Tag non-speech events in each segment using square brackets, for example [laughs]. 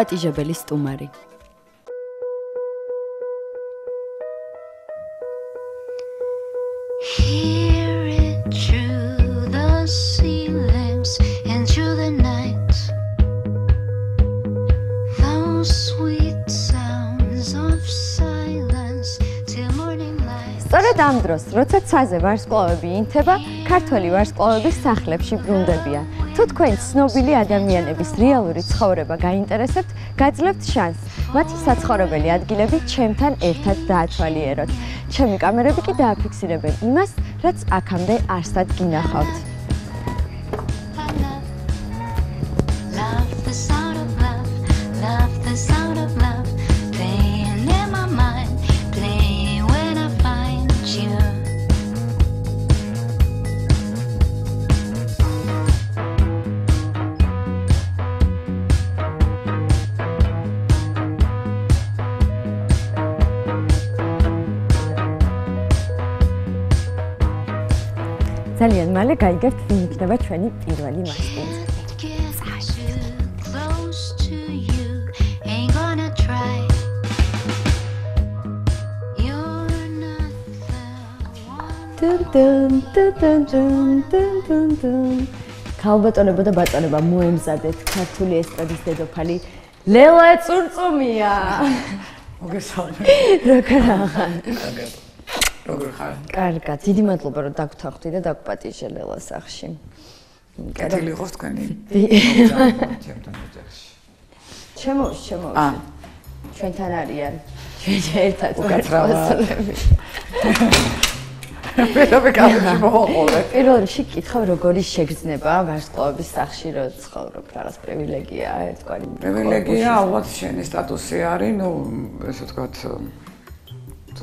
დაუპატიჟებელი სტუმარი. სწორედ ამ დროს, როცა ცაზე ვარსკვლავები ინთება, ქართველი ვარსკვლავების სახლებში ბრუნდებიან. თუ თქვენ ცნობილი ადამიანების რეალური ცხოვრება გაინტერესებთ, გაძლევთ შანსს მათი საცხოვრებელი ადგილები ჩემთან ერთად დაათვალიეროთ. ჩემი კამერები კი დააფიქსირებენ იმას, რაც აქამდე არსად გინახავთ. მალე გაიგებთ ვინ იქნება ჩვენი პირველი მასპინძელი. დუნ ქალბატონებო და ბატონებო მოემზადეთ ქართული ესტრადის დედოფალი ლელა წურწუმია. მოგესალმებით. [laughs] როგორ ახალ როგორ ხარ? კარგად, დიდი მადლობა რომ დაგთანხმდი და დაგპატიჟე ლელა სახში. კეთილი ხოს თქვენი? ჩემთან ოჯახში. ჩემო, ჩემო. აა. ჩვენთან არიან. ჩვენ ერთად უკაცრავები. [laughs] მე გავიგე მოყოლე. პირველ რიგში კითხავ როგორი შეგრძნება ვარსკვლავების სახში რო ცხოვრობ, რაღაც პრივილეგია, ერთგვარი. პრივილეგია, ალბათ შენი სტატუსი არის, ну, ესე ვთქვათ,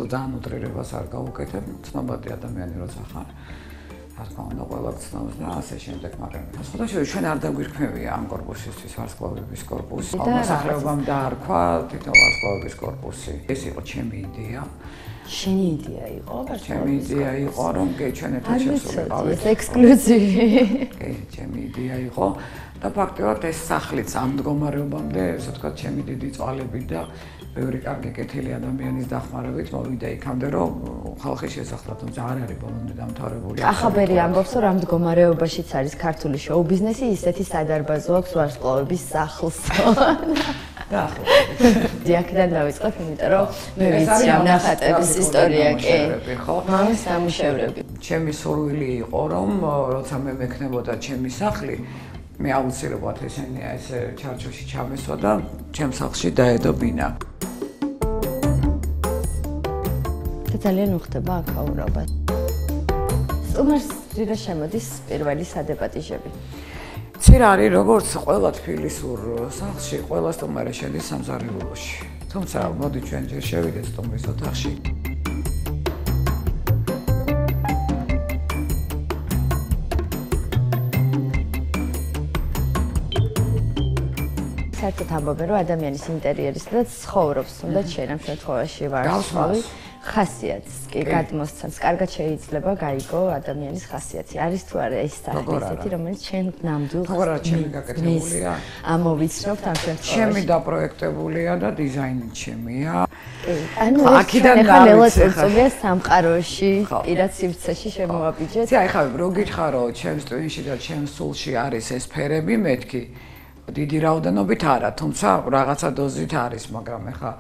ძალიან უტრირებას არ გავუკეთებ, ცნობადი ადამიანი როცა ხარ. რა თქმა უნდა, ყველა ცნობს და ასე შემდეგ, მაგრამ სხვადასხვა ჩვენ არ დაგვირქმევია ამ корпуსისთვის ვარსკვლავების корпуსი. მოსახლეობამ დაარქვა თვითონ ვარსკვლავების корпуსი. ეს იყო ჩემი იდეა. შენი იდეა იყო? ჩემი იდეა იყო, რომ კი ჩვენ ერთად შევსრულებავით. ექსკლუზივი. კი, ჩემი იდეა იყო და ფაქტობრივად ეს სახლიც ამ მდგომარეობამდე, ასე ვთქვათ, ჩემი დიდი წვალებით და ბევრი კარგი კეთილი ადამიანის დახმარებით მოვიდა იქამდე რომ ხალხი შესახლა თუმცა არ არის ბოლომდე დამთავრებული. ახაბერი ამბობს რომ ამ მდგომარეობაშიც არის ქართული შოუ ბიზნესი ისეთი სადარბაზო აქვს ვარსკვლავების სახლს. და დიაკიდან დავიწყებ იმიტომ რომ მე ვიცი ამ ნახატების ისტორია კი. მამის სამუშავრები. ჩემი სურვილი იყო რომ როცა მე მექნებოდა ჩემი სახლი მე აუცილებლად ესენი ეს ჩარჩოში ჩამესვა და ჩემ სახლში დაედობინა. და ძალიან უხდება აქაურობა. სტუმარს რიდა შემოდის პირველი სადებატიჟები. ცირ არის როგორც ყველა თბილისურ სახლში, ყველა სტუმარი შედის სამზარეულოში. თუმცა მოდი ჩვენ ჯერ შევიდეთ სტუმრის ოთახში. საერთოდ ამბობენ რომ ადამიანის ინტერიერის და ცხოვრობს, თუნდაც შენ ამ შემთხვევაში ვარსკვლავი. ხასიათს კი გადმოსცემს. კარგად შეიძლება გაიგო ადამიანის ხასიათი. არის თუ არა ეს სახე ესეთი, რომელიც ჩვენ ნამდვილად ხო რა ჩემი გაკეთებულია? ამოვიცნობთ ამ შემთხვევაში. ჩემი დაპროექტებულია და დიზაინი ჩემია. ანუ აქედან გავიწევია სამყაროში, პირად სივრცეში შემოაბიჯეთ. ცი აი ხა რო გითხარო, ჩემს ტვინში და ჩემს სულში არის ეს ფერები, მეთქი დიდი რაოდენობით არა, თუმცა რაღაცა დოზით არის, მაგრამ ეხა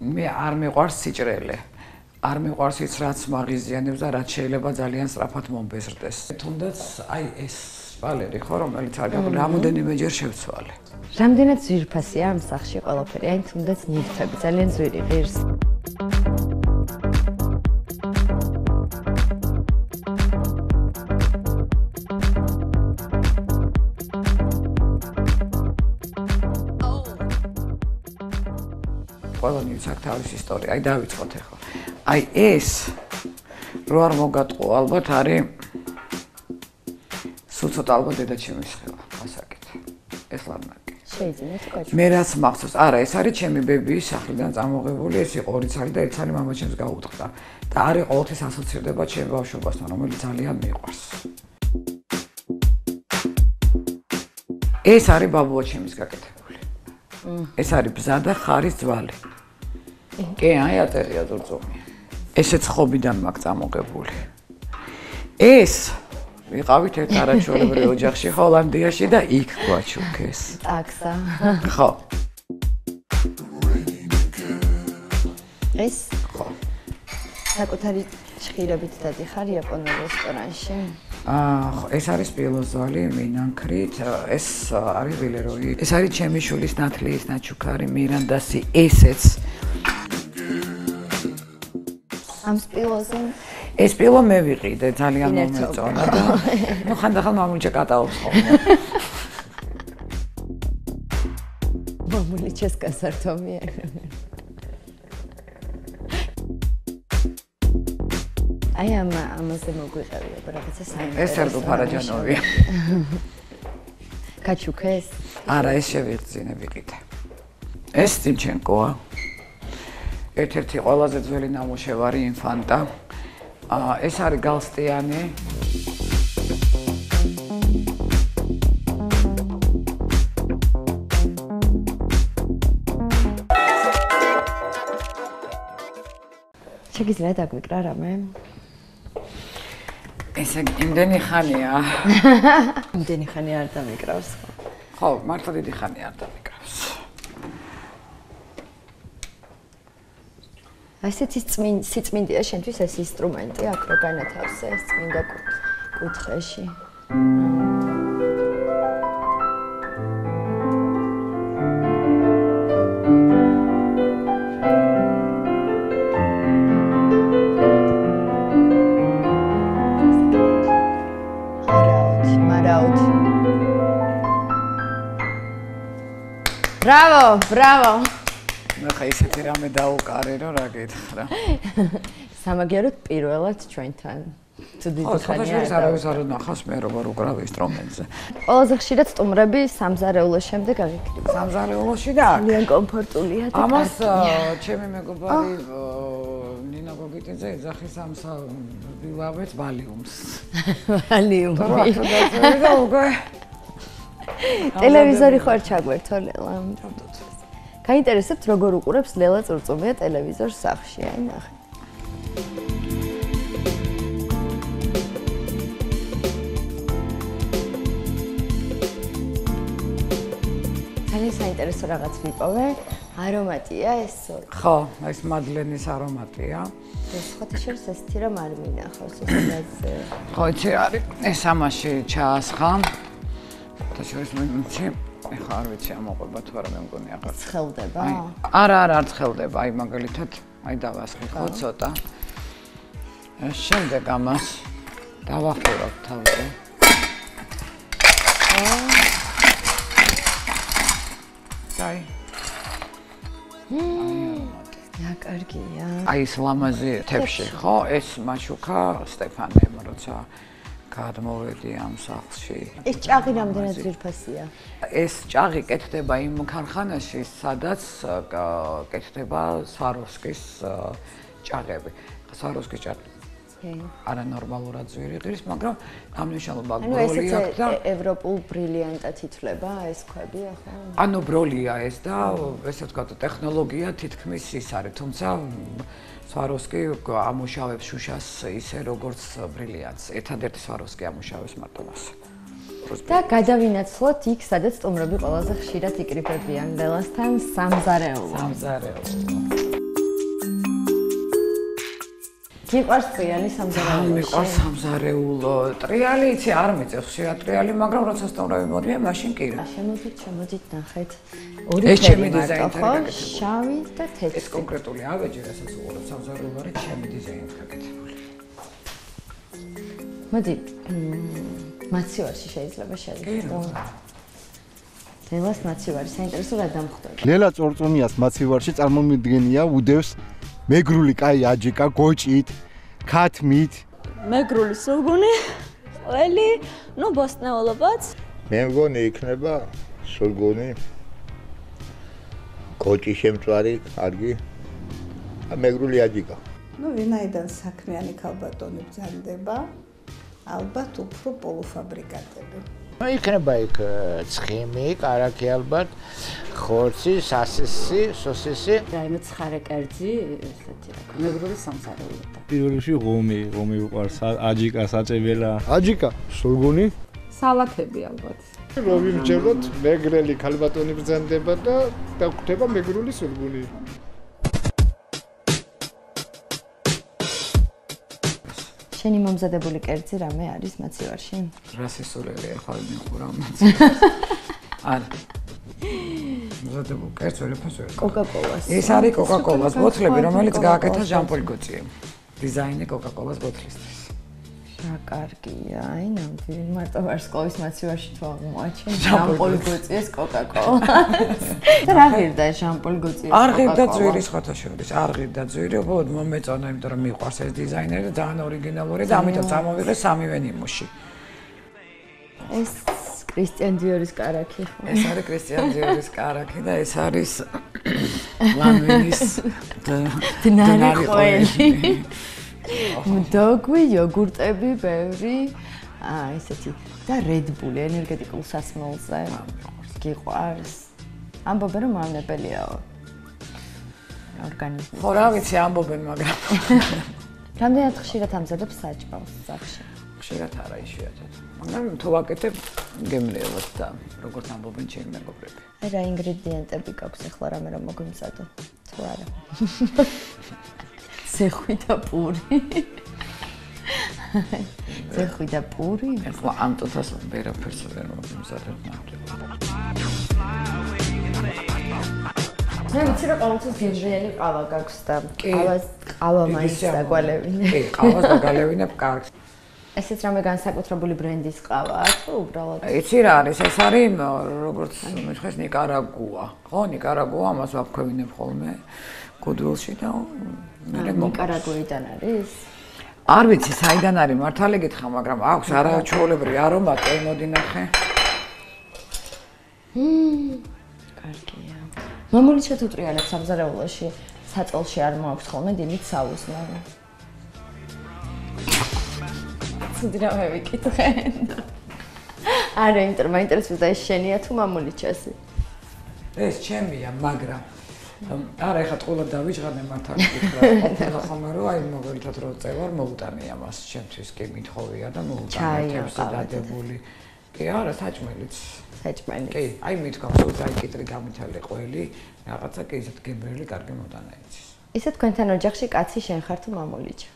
მე არ მეყვარს სიჭრელე. არ მიყვარს ის რაც მაღიზიანებს და რაც შეიძლება ძალიან სწრაფად მომბეზრდეს. თუნდაც აი ეს სპალერი ხო რომელიც არ გაგვი რამოდენიმე ჯერ შევცვალე. რამდენად ძვირფასია ამ სახში ყველაფერი? აი თუნდაც ნივთები ძალიან ძვირი ღირს. ყველა ნივთს აქვს თავისი ისტორია. აი დავიწყოთ ახლა. აი ეს რო არ მოგატყო ალბათ არის სულ ცოტა ალბათ დედაჩემის ხელა ასაკით. ეს ლარნაკი შეიძლება თქვა მე რაც მახსოვს არა ეს არის ჩემი ბებიის სახლიდან წამოღებული ეს იყო ორი ცალი და ერთ ცალი მამაჩემს გაუტყდა და არის ყოველთვის ასოცირდება ჩემ ბავშვობასთან რომელიც ძალიან მიყვარს. ეს არის ბაბუაჩემის გაკეთებული. ეს არის ბზა და ხარის ძვალი. კი. აი აწერია ზურწუმია ესეც ხობიდან მაქვს წამოღებული. ეს ვიყავით ერთ არაჩვეულებრივ [laughs] ოჯახში ჰოლანდიაში და იქ გვაჩუქეს. ტაქსა. [laughs] ხო. ეს ხო. საკუთარი ჭირებით დადიხარ იაპონურ რესტორანში? აა ეს არის პილოზოლი მინანქრით ეს არის ვილეროი ეს არის ჩემი შულის ნათლიის ნაჩუქარი მირანდასი ესეც ამ სპილოზე ეს პილო მე ვიყიდე ძალიან მომეწონა და ნუ [laughs] ხანდახან მამულჩა კატაობს ხოლმე [laughs] მამულჩას გასართობია აი ამ ამაზე მოგვიყევია რაღაცა საინტერესო. ეს ერგო ფარაჯანოვია. [laughs] კაჩუკეს? არა, ეს შევიღძინე ვიყიდე. ეს ტიმჩენკოა. ერთ-ერთი ყველაზე ძველი ნამუშევარი ინფანტა. აა ეს არის გალსტიანი. შეგიძლიათ დაგვიკრა რამე? ესე იმდენი ხანია. იმდენი ხანი არ დამიკრავს ხო? ხო, მართლა დიდი ხანი არ დამიკრავს. ასეთი წმინ სიწმინდეა შენთვის ეს ინსტრუმენტი აქ რო განათავსე ეს წმინდა კუთხეში. ბრავო, ბრავო. ისეთი რამე დაუკარე, რომ რა გითხრა. სამაგიეროდ პირველად ჩვენთან. თუ დიდი ხანია. ხო, არავის არ ნახავს მე როგორ უკრავ ინსტრუმენტზე. ყველაზე ხშირად სტუმრები სამზარეულოს შემდეგ აღიქნება. სამზარეულოში და ძალიან კომფორტულია და ამას ჩემი მეგობარი ნინა გოგიტიძე ეძახის ამ ვილავეთ ვალიუმს. ვალიუმი. და უკვე ტელევიზორი ხარ ჩაგვერთო ლელა? გაინტერესებთ როგორ უყურებს ლელა წურწუმია ტელევიზორს სახში, აი ნახე. ძალიან საინტერესო რაღაც ვიპოვე. არომატია ეს? ხო, ეს მადლენის არომატია. ეს ხოთი შორს ეს თირა არ მინახავს ეს დაზე. ხო, იცი არის. ეს ამაში ჩაასხა. და შორის მე ეხა არ ვიცი ამოყვება თუ არა მე მგონი აღარ. ცხელდება არა არა არ ცხელდება აი მაგალითად აი დავასხი ხო ცოტა. შემდეგ ამას დავახურავ თავზე. აი. რა კარგია აი ეს ლამაზი თებში ხო ეს მაშუკა სტეფანემ როცა გადმოვედი ამ სახლში. ეს ჭაღი რამდენად ძირფასია? ეს ჭაღი კეთდება იმ ქარხანაში, სადაც კეთდება სვაროვსკის ჭაღები. სვაროვსკის ჭაღი. არა ნორმალურად ძვირი ღირის, მაგრამ გამნიშნულობა ბროლი აქვს და ევროპულ ბრილიანტად ითვლება ეს ქვები ახლა. ანუ ბროლია ეს და ესე ვთქვათ, ტექნოლოგია თითქმის ის არის, თუმცა სვაროვსკი ამუშავებს შუშას ისე როგორც ბრილიანტს. ერთადერთი სვაროვსკი ამუშავებს მარტო მას. და გადავინაცვლოთ იქ, სადაც სტუმრები ყველაზე ხშირად იკრიბებიან ლელასთან სამზარეულო. სამზარეულო. მიყვარს ტრიალი სამზარეულო. მიყვარს სამზარეულო. ტრიალი იცი არ მიწევს შეა ტრიალი, მაგრამ როცა სტუმრები მოდიან, მაშინ კი რა. შემოდით, შემოდით ნახეთ. ორი ჩემი დიზაინერი გაკეთებული. შავი და თეთრი. ეს კონკრეტული ავეჯი, რასაც უყურებ სამზარეულო, არის ჩემი დიზაინერი გაკეთებული. მოდი, მაცივარში შეიძლება შევიდო. ლელას მაცივარი საინტერესო რა დამხვდება. ლელა წორწომიას მაცივარში წარმომიდგენია უდევს მეგრული კაი აჯიკა გოჭით ქათმით. მეგრული სულგუნი ყველი ნუ ბოსტნეულობაც. მე მგონი იქნება სულგუნი გოჭი შემწვარი კარგი. ა მეგრული აჯიკა. ნუ ვინაიდან საქმიანი ქალბატონი ბრძანდება? ალბათ უფრო პოლუფაბრიკატები ну იქნება იქ ცხიმი, караკი ალბათ, ხორცი, სასისი, სოსისი. რაიმე ცხარე კერძი, ესეთი რა, მეგრული სამსარეულიდან. პირველ რიგში ღომი, ღომი უყვარს, აჯიკა, საჭებელა. აჯიკა, სულგუნი? салатები ალბათ. რომ ვიმჯეროთ, მეგრელი ქალბატონი ბრძანდება და დაგხვდება მეგრული სულგუნი. შენი მომზადებული კერძი რამე არის მაცივარში? რა სისულელე ახლა მიხურა მას. [laughs] არა. მომზადებული კერძი ვერაფერს ვერ. კოკაკოლას. ეს არის კოკაკოლას ბოთლები, რომელიც გააკეთა ჟამპოლ გოციემ. დიზაინი კოკაკოლას ბოთლისთვის. რა კარგია, აი ნამდვილი მარტო ვარსკოვის მაცივარში თუ აღმოაჩენ ჟამპოლ გოციეს კოკაკოლა. რა ღირდა ჟამპოლ გოციეს არ ღირდა ძვირის ხოთაშორის, არ ღირდა ძვირი, უბრალოდ მომეწონა, იმიტომ რომ მიყვარს ეს დიზაინერი. და ძალიან ორიგინალური და ამიტომ წამოვიღე სამივე ნიმუში. ეს კრისტიან დიორის კარაქი ხო? ეს არის კრისტიან დიორის კარაქი და ეს არის ლანვინის დნარი ყველი. მდოგვი, იოგურტები, ბევრი, აა ესეთი და Red Bull ენერგეტიკულ სასმელზე. გიყვარს. ამბობენ რომ მავნებელიაო. ორგანიზმი. ხო რა ვიცი ამბობენ, მაგრამ [laughs] რამდენად ხშირად ამზადებს საჭმელს სახში? ხშირად არა იშვიათად. მაგრამ თუ ვაკეთებ გემრიელად და როგორც ამბობენ ჩემი მეგობრები. რა ინგრედიენტები გაქვს ახლა რამე რომ მოგვიმზადო? თუ არა. [laughs] ზეხვი და პური. ზეხვი და პური? ახლა ამ ტოტას ვერაფერს ვერ მომზადებ ნახტები. მე ვიცი რომ ყოველთვის გემრიელი ყავა გაქვს და ყავას ყავა მაინც დაგვალევინე. კი, ყავას დაგალევინებ კარგს. ესეც რამე განსაკუთრებული ბრენდის ყავაა თუ უბრალოდ? იცი რა არის? ეს არის როგორც მითხეს ნიკარაგუა. ხო, ნიკარაგუა, ამას ვაფქვევინებ ხოლმე გუდვილში და მე ნიკარაგუიდან არის? არ ვიცი, საიდან არის მართალი გითხრა, მაგრამ აქვს არაჩვეულებრივი არომატი, მოდი ნახე. მმ, კარგია. მამული ჩათუტრიალებს სამზარეულოში საწოლში არ მოაქვს ხოლმე დილით საუზმე. ცუდი რა ვიკითხე. არა, ინტერ მაინტერესებს და ეს შენია თუ მამული ჩასი? ეს ჩემია, მაგრამ არა, ეხლა ყველა დავიჟღადე მართალი გითხრა. ყოფილა [laughs] ხომ რომ აი მოგვითად რო წევარ, მოუტანე ამას, ჩემთვის კი მithოვია და მოუტანე თემს დადებული. კი, არა, საჭმელიც. საჭმელი. კი, აი მithქვა, სულ დაიკიტრი გამithალი ყველი, რაღაცა კი ისეთ გემრიელი კარგი მოტანა იცის. ისე თქვენთან ოჯახში კაცი შენ ხარ თუ მამულიჩა?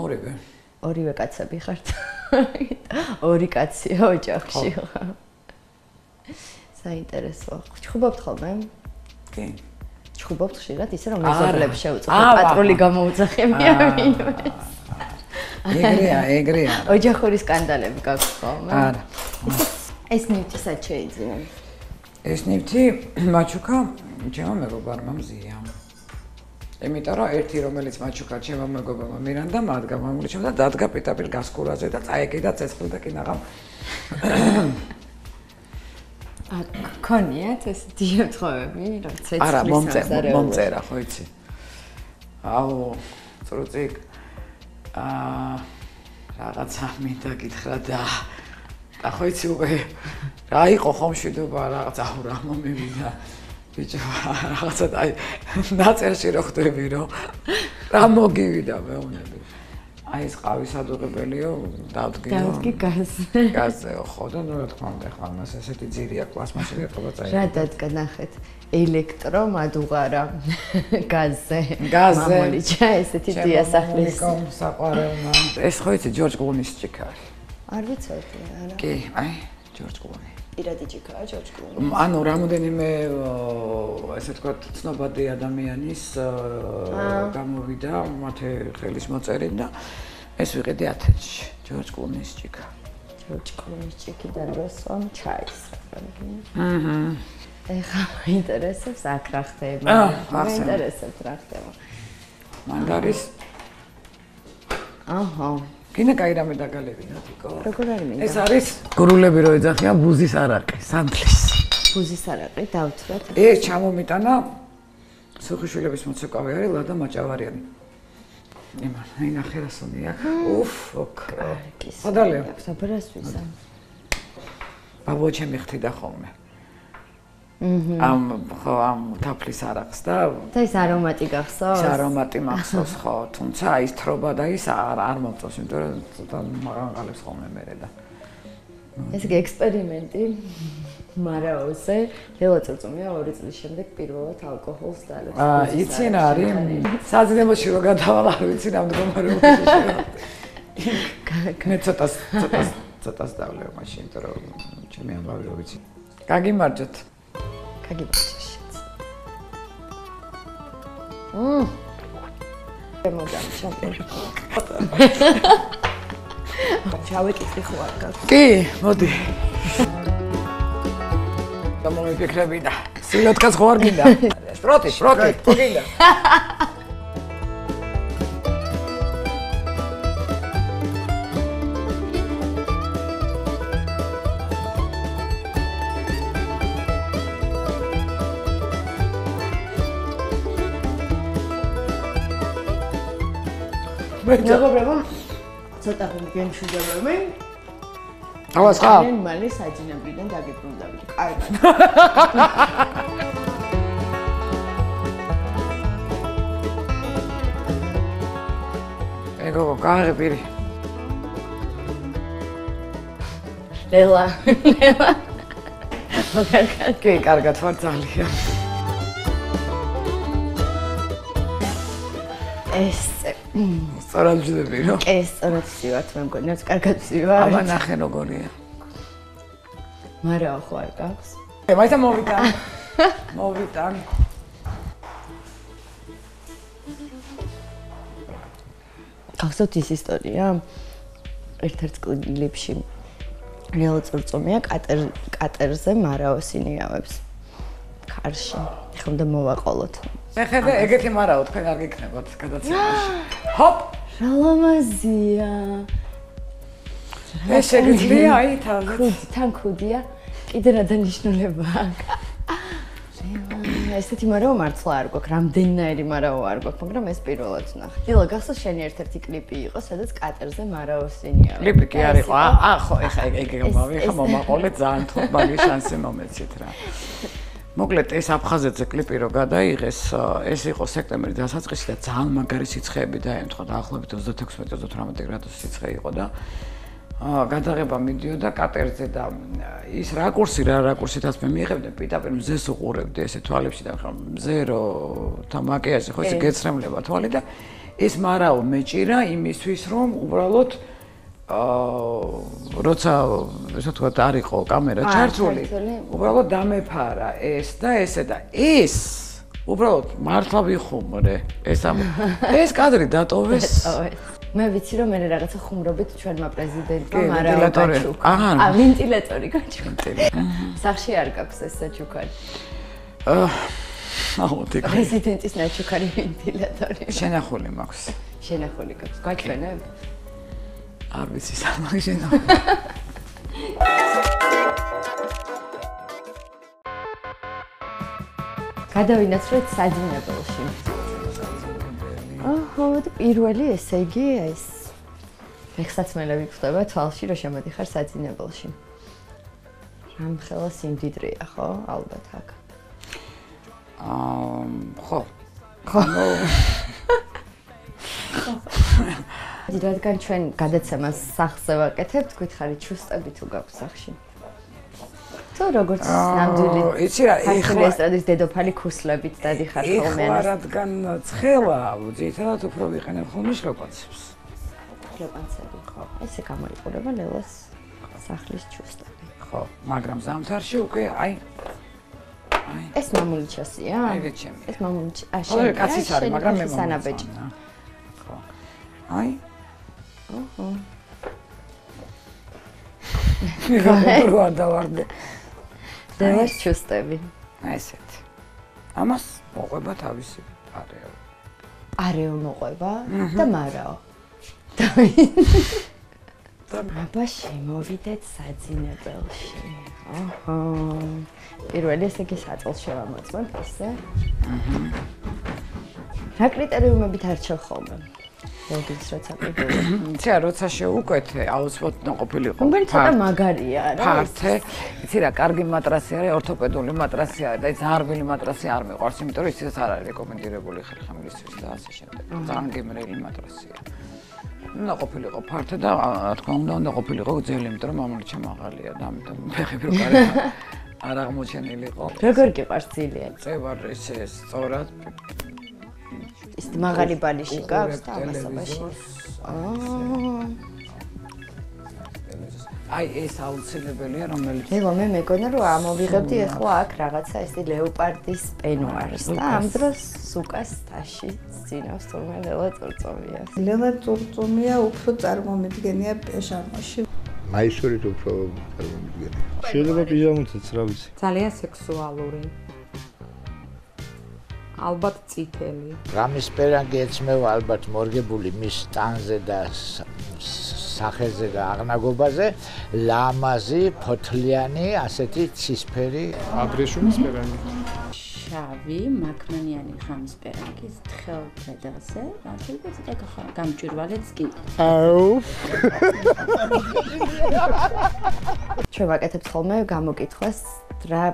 ორივე. ორივე კაცები ხართ. [laughs] ორი კაცია ოჯახში ხო? [laughs] საინტერესო. ჩხუბობთ ხოლმე? კი. ჩხუბობთ ხშირად ისე რომ მეზობლებს შეუწყობთ პატრული გამოუძახებია მინუეს. ეგრეა, ეგრეა. ოჯახური სკანდალები გაქვს ხოლმე? არა. ეს ნივთი სად შეიძლება? ეს ნივთი მაჩუკა ჩემო მეგობარმა მზია. იმიტომ რომ ერთი რომელიც მაჩუკა ჩემო მეგობარმა მირანდა მადგა მომრიჩა და დადგა პიტაპირ გასკურაზე და წაეკიდა ცეცხლი და კინაღამ. [coughs] ა კონიათ ეს დიეთხოვები რა ცეცხლის არა მომწერა მომწერა ხო იცი. აუ წრუწიკ აა რაღაცა მინდა გითხრა და და ხო იცი უკვე რა იყო ხომშვიდობა რაღაც აუ რა მომივიდა ბიჭო რაღაცა აი ნაწერში რო ხვდები რომ რა მოგივიდა მეუბნები? აი ეს ყავის ადუღებელიო დავდგინო. დავდგი გაზზე გაზზე ხო და ნუ რა თქმა უნდა ხა მას ესეთი ძირია პლასმასი ყობა წაი რა დადგა ნახეთ? ელექტრო მადუღარა გაზზე. გაზზე. მამოლიჩა ესეთი დიასახლის საყვარელმა. ეს ხო იცი ჯორჯ კლუნის ჭიქა არ ვიცოდი არა. კი აი ჯორჯ კლუნი პირადი ჭიქაა ჯორჯ კლუნი ანუ რამოდენიმე ესე ვთქვათ ცნობადი ადამიანის გამოვიდა მათე ხელის მოწერით და ეს ვიყიდი ათეთში ჯორჯ კლუნის ჭიქა ჯორჯ კლუნის ჭიქიდან როსვამ ჩაის. აჰა. ეხა ინტერესებს აქ რა ხდება? ინტერესებს რა ხდება? მანდ არის აჰა გინდა кай რამე დაგალევინოთ იკო. როგორ არის მინდა? ეს არის გურულები რო ეძახიან ბუზის араყი, სამთლისი. ბუზის араყი დავთვრათ. ეს ჩამომიტანა სუხიშვილების მოცეკავე არის ლადა მაჭავარიანი. იმან, აი ნახე რა სუნია. უფ, ოქრო. გადალევ. საბრასვისა. ბაბო ჩემი ხთიდა ხოლმე. ამ ხო ამ თაფლის არახს და და ის არომატი გახსოვს? ის არომატი მახსოვს ხო, თუმცა ის თრობა და ის არ არ მომწონს, იმიტომ რომ ცოტა მაგანყალებს ხოლმე მე და ეს იგი ექსპერიმენტი მარაოზე ლელა წურწუმია ორი წლის შემდეგ პირველად ალკოჰოლს დაალებს. აა იცი რა არის? საძინებელში რო გადავალ არ ვიცი რა მდგომარეობაში. მე ცოტა ცოტა ცოტა დავლევ მაშინ, იმიტომ რომ ჩემი ამბავი რო ვიცი. გაგიმარჯოთ. გაგიმარჯოთ. მმ. მოდამ ჩამპიონი. ჩავეკითხი ხო არ გაქვს? კი, მოდი. და მომიფიქრები და სილოთქას ხო არ გინდა? პროტი, პროტი, გინდა? მეგობრებო, ცოტა ხომ გემშვიდობები. ავას ხა? მე მალე საჯინებიდან დაგიბრუნდები. კარგად. [laughs] ეგო, გააღე პირი. ლელა, ლელა. მაგარგად. კი, კარგად ვარ ძალიან. ეს სწორად ვძდები, რა. კი, სწორად ვცივართ, მე მგონი, რაც კარგად ვცივარ. აბა ნახე როგორია. მარა ხო არ გაქვს? ე, მაითა მოვიტან. [laughs] მოვიტან. გახსოვთ ის ისტორია? ერთ-ერთ კლიპში რეალ წურწუმია კატერ კატერზე მარაოსინიავებს კარში. ხომ და მოვაყოლოთ. მე ხედე ეგეთი მარაო თქვენ არ გიქნებათ გადაცემაში. ჰოპ! რა ლამაზია. ეს შეგიძლია აი ქუდი, თან ქუდია. კიდე რა დანიშნულება აქვს? ესეთი მარაო მართლა არ გვაქვს, რამდენიერი მარაო არ გვაქვს, მაგრამ ეს პირველად ნახე. დილა გახსოვს შენი ერთ-ერთი კლიპი იყო, სადაც კატერზე მარაოსინია. კლიპი კი არ იყო. აა, ხო, ეხა ეგ ეგ მომავი, ხა მომაყოლე ძალიან თუ მაგის შანსი მომეცით რა. მოკლედ ეს აფხაზეთზე კლიპი რო გადაიღეს, ეს იყო სექტემბრის დასაწყისი და ძალიან მაგარი სიცხეები დაემთხვა, დაახლოებით 36-38 გრადუსი სიცხე იყო და გადაღება მიდიოდა კატერზე და ის რაკურსი რა რაკურსითაც მე მიიღებდი პიტაპირ მზეს უყურებდი ესე თვალებში და ხა მზე რო თა მაკიაჟი ხო ესე გეცრემლება თვალი და ეს მარაო მეჭირა იმისთვის რომ უბრალოდ აა როცა ესე თქვა არ იყო კამერა ჩართული უბრალოდ დამეფარა ეს და ესე და ეს უბრალოდ მართლა ვიხუმრე ეს ამ [laughs] ეს კადრი დატოვეს მე ვიცი რომ მე რაღაცა ხუმრობით ჩვენმა პრეზიდენტმა მარაო გაჩუქა. აა ვენტილატორი გაჩუქა. [laughs] სახში არ გაქვს ეს საჩუქარი. აა აუთი პრეზიდენტის ნაჩუქარი ვენტილატორი. შენახული მაქვს. შენახული გაქვს. გაჩვენებ? არ ვიცი სამაგშენო. გადავინაცვლეთ საძინებელში. აჰა, და პირველი ესე იგი ეს ფეხსაცმელები გვხვდება თვალში, რომ შემოდიხარ საძინებელში. რამხელა სიმდიდრეა, ხო? ალბათ აქ. აა, ხო. ხო. [laughs] [laughs] [laughs] რადგან ჩვენ გადაცემას სახზე ვაკეთებთ, გითხარით ჩუსტები თუ გაქვს სახში? თუ როგორც ნამდვილი იცი რა ეხლა ესტრადის დედოფალი ქუსლებით დადიხარ ხოლმე ეხლა რადგან ცხელა ძირითადად უფრო ვიყენებ ხოლმე შლოპანცებს შლოპანცები ხო. ესე გამოიყურება ლელას სახლის ჩუსტები ხო მაგრამ ზამთარში უკვე აი აი. ეს მამული ჩასია. აი ვეჩემი. ეს მამული აშენ ხო კაცის არის მაგრამ მე სანაბეჭი. ხო. აი ოჰო რა დავარდე დევას ჩუსტები. აი ესეთ. ამას მოყვება თავისი არეო. არეო მოყვება და მარაო. და აბა შემოვიდეთ საძინებელში. აჰა. პირველი ესე იგი საწოლს შევამოწმოთ ესე. აჰა. რა კრიტერიუმებით არჩევ ხოლმე? ლოგინს როცა ყიდული. [coughs] იცი რა, როცა შეუკვეთე, აუცილებლად ნაყოფილიყო. უმბერი ცოტა მაგარია რა. ფართე. იცი რა, კარგი მატრასი არის, ორთოპედული მატრასი არის და ზარბილი მატრასი არ მიყვარს, იმიტომ რომ ისიც არ არის რეკომენდირებული ხერხემლისთვის და ასე შემდეგ. ძალიან გემრიელი მატრასია. უნდა ყოფილიყო ფართე და რა თქმა უნდა უნდა ყოფილიყო გრძელი, იმიტომ რომ მამული ჩამაღალია და ამიტომ ფეხები რო კარგი [laughs] არ აღმოჩენილიყო. როგორ გიყვარს ძილია? წევარ ესე სწორად ის მაღალი ბალიში გაქვს და ამასობაში. აა აი ეს აუცილებელია რომელიც ნელა მე მეგონა რომ ამოვიღებდი ახლა აქ რაღაცა ესე ლეოპარდის პენუარს და ამ დროს სუკას ტაში ძინავს თურმე ნელა წორწომია. ლელა წორწომია უფრო წარმომიდგენია პეჟამაში. მაისურით უფრო წარმომიდგენია. შეიძლება პიჟამითაც რა ვიცი. ძალიან სექსუალური. ალბათ წითელი. რამის პერანგი ეცმევა ალბათ მორგებული მის სტანზე და სახეზე და აღნაგობაზე ლამაზი, ფოთლიანი, ასეთი ცისფერი აბრეშუმის პერანგი. შავი, მაკმანიანი ხამის პერანგის თხელ ფედელზე, შეიძლება ცოტა გახა გამჭვირვალეც კი. აუ. ჩვენ ვაკეთებთ ხოლმე გამოკითხვას რა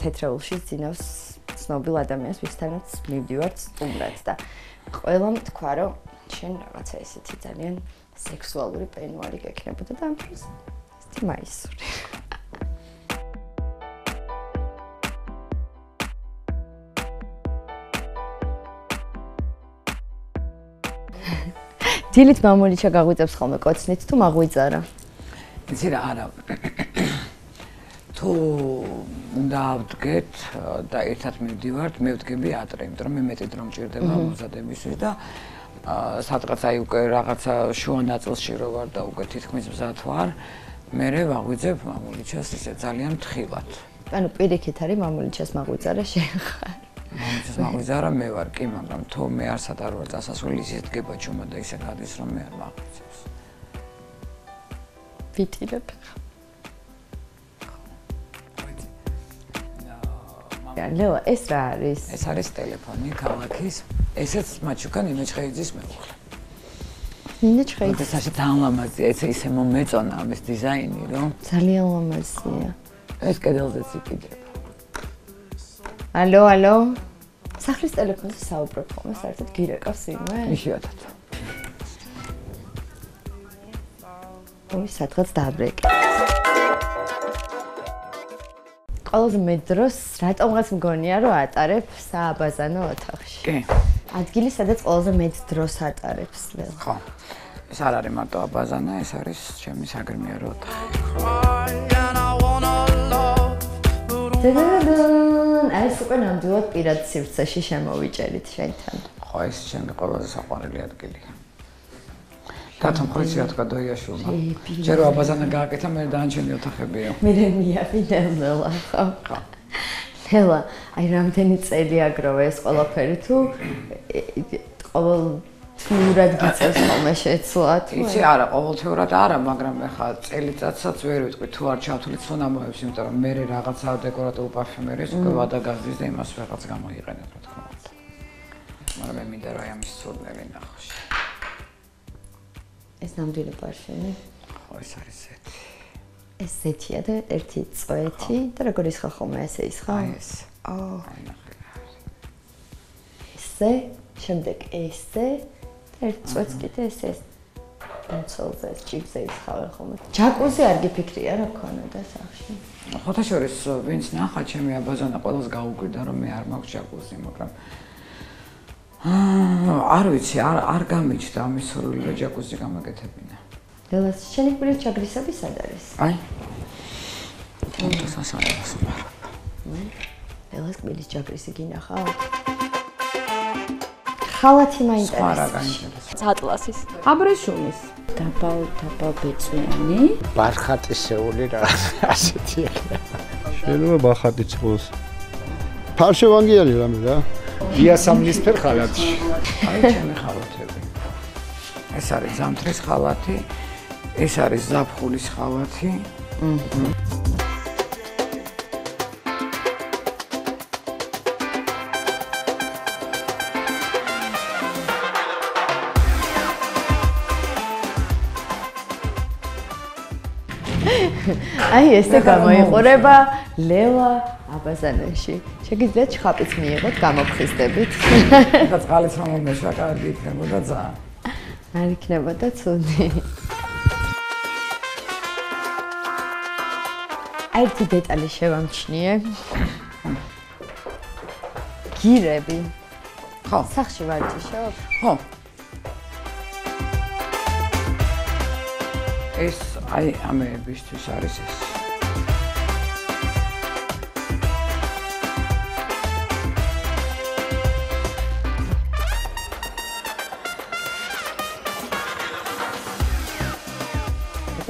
თეთრეულში ძინავს ცნობილ ადამიანს, ვისთანაც მივდივართ სტუმრად და ყველამ თქვა, რომ შენ რაღაცა ესეთი ძალიან სექსუალური პენუარი გექნებოდა და ამ დროს ესეთი მაისური. დილით მამული ჩაგაღვიძებს ხოლმე კოცნით თუ მაღვიძარა? იცი რა არა თუ უნდა ავდგეთ და ერთად მივდივართ, მე ვდგები ადრე, იმიტომ რომ მე მეტი დრო მჭირდება მომზადებისთვის და სადღაც აი უკვე რაღაცა შუა ნაწილში რო ვარ და უკვე თითქმის მზად ვარ, მე ვაღვიძებ მამულიჩას ისე ძალიან თხილად. ანუ პირიქით არის მამულიჩას მაღვიძარა შენ ხარ. მამულიჩას მაღვიძარა მე ვარ კი, მაგრამ თუ მე არსად არ ვარ დასასრული ისე დგება ჩომა და ისე გადის რომ მე არ მაღვიძებს. ვიტირებ. ლეო, ეს რა არის? ეს არის ტელეფონი ქალაქის. ესეც მაჩუკან იმეჩხეიძის მეუღლე. იმეჩხეიძე. ეს ასე ძალიან ლამაზია, ეს ისე მომეწონა ამის დიზაინი, რომ ძალიან ლამაზია. ეს კედელზეც იკიდება. ალო, ალო. სახლის ტელეფონზე საუბრობ ხოლმე, საერთოდ გირეკავს იმე? იშვიათად. ой, სადღაც დააბრეკე. ყველაზე მე დროს რატომღაც მგონია რომ ატარებ სააბაზანო ოთახში. კი. ადგილი სადაც ყველაზე მე დროს ატარებს ლელ. ხო. ეს არ არის მარტო აბაზანა, ეს არის ჩემი საგრმიერო ოთახი. ეს უკვე ნამდვილად პირად სივრცეში შემოვიჭერით შენთან. ხო, ეს ჩემი ყველაზე საყვარელი ადგილია. მხოლოდ რა თქვა დოიაშვილმა. ჯერ აბაზანა გააკეთა, მე დაანჩენი ოთახებია. მე მიაფინებლა ხო. ხო. ნელა, აი რამდენი წელი აგროვე ეს ყველაფერი თუ ყოველ თურად გიწევს ხოლმე შეცვლა თუ იცი არა ყოველთვიურად არა მაგრამ ეხა წელიწადსაც ვერ ვიტყვი თუ არ ჩავთვლი ცუნამოებს იმიტომ რომ მე რაღაცა დეკორატიულ პარფიუმერიას უკვე ვადაგაზდის და იმას ვეღაც გამოიყენებ რა თქმა უნდა მაგრამ მე მინდა რომ ამის სურნელი ნახოს ეს ნამდვილი პარფიუმი ხო ეს არის ზეთი. ეს ზეთია და ერთი წვეთი და როგორ ისხა ხოლმე ესე ისხა? აი ეს. აა ესე შემდეგ ესე ერთ წვეთს კიდე ესე მოცელზე ჭიბზე ისხავენ ხოლმე. ჯაკუზი არ გიფიქრია რა ქონოდა სახში? ხოთა შორის ვინც ნახა ჩემი აბაზანა ყოველს გაუკვირდა რომ მე არ მაქვს ჯაკუზი მაგრამ არ ვიცი არ არ გამიჩნდა ამის სრული და ჯაკუზი გამაკეთებინა დელას შენი კვირის ჩაგრისები სად არის? აი. თუნდაც ასაა სუპერ. დელას კვირის ჩაგრისი გინახა? ხალათი მაინტერესებს. ატლასის. აბრეშუმის. დაბალ დაბალ ბეწვიანი. ბარხატისეული რა ასეთი იქნება. შეიძლება ბახატიც იყოს. ფარშევანგიანი რამე რა. დიასამლისფერ ხალათში. აი ჩემი ხალათები. ეს არის ზამთრის ხალათი, ეს არის ზაფხულის ხალათი. აი ესე გამოიყურება ლევა აბაზანაში. შეგიძლიათ ჩხაპიც მიიღოთ გამოფხიზდებით. და წყალიც რომ მომეშვა, კარგი იქნებოდა ძალიან. არ იქნებოდა ცუდი. ერთი დეტალი შევამჩნიე. გირები. ხო. სახში ვარჯიშობ? ხო. ეს აი ამეებისთვის არის ეს.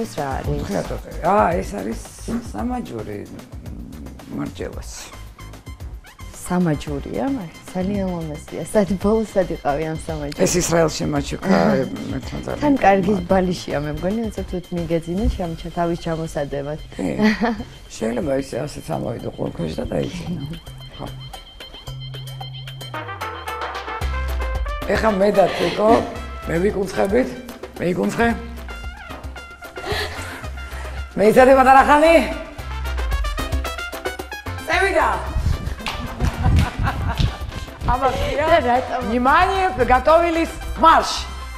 ეს რა არის? ხიათოთე. აა ეს არის სამაჯური მარჯელას. სამაჯურია, მაგრამ ძალიან ლამაზია. სად ბოლოსად იყავი ამ სამაჯურს? ეს ისრაელში მაჩუკა [laughs] მეთქმა ძალიან. თან კარგის ბალიშია, მე მგონი, უცებ მიგეძინე შემჩა თავის ჩამოსადებად. [laughs] შეიძლება ისე ასეც ამოვიდო ყურქეშ და დაიძინო. ხო. ეხა მე და თიკო მე ვიკუნცხებით? მე იკუნცხე? მე იცოდი პატარახანი? წევიდა. ამასია? რატომ? Внимание, приготовились, марш!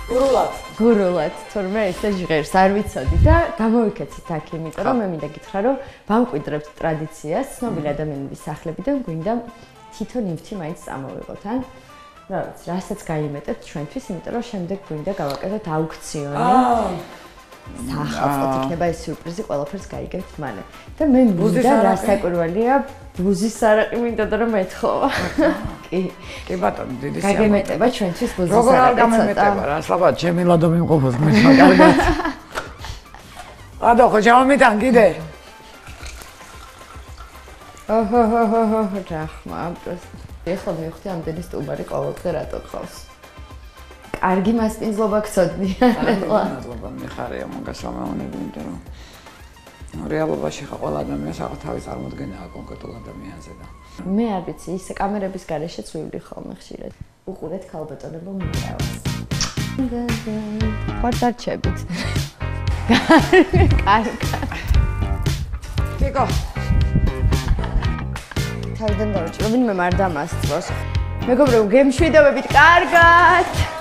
გურულად. გურულად, თორმე ესე ჟღერს, არ ვიცოდი და გამოვიქეცით აქ, იმიტომ რომ მე მინდა გითხრა, რომ ვამკვიდრებთ ტრადიციას, ცნობილი ადამიანების სახლებიდან გვინდა თვითონ ნივთი მაინც წამოვიღოთ, ან რა ვიცი, რასაც გაიმეტებთ ჩვენთვის, იმიტომ რომ შემდეგ გვინდა გავაკეთოთ აუქციონი. აა საახალწლოდ იქნება ეს სიურპრიზი, ყველაფერს გაიგებთ მალე. და მე მინდა რა საკურველია ბუზის არაყი მინდა და რომ ეთხოვა. კი. კი ბატონო, დიდი სიამაყე. გაგემეტება ჩვენთვის ბუზის არაყი. როგორ არ გამემეტება რა, სლაბა, ჩემილა და მიმყოფოს მე მაგალითად. ადო ხო ჩამომიტან კიდე. ოჰოჰოჰო, ჯახმა. ეხლა მივხვდი ამდენი სტუმარი ყოველდღე რატო გყავს. კარგი მასპინძლობა გწოდნიან. მადლობა მიხარია მოგასალამოვნები, იმიტომ რომ რეალობაში ხა ყველა ადამიანს აღარ თავი წარმოდგენაა კონკრეტულ ადამიანზე და მე არ ვიცი, ისე კამერების გარეშეც ვივლი ხოლმე ხშირად. უყურეთ ქალბატონებო მიყავს. ვარდარჩებით. კარგი. [laughs] გიგო თავიდან დავიწყე, რომელიმე არ დამასწროს. მეგობრებო, გემშვიდობებით, კარგად!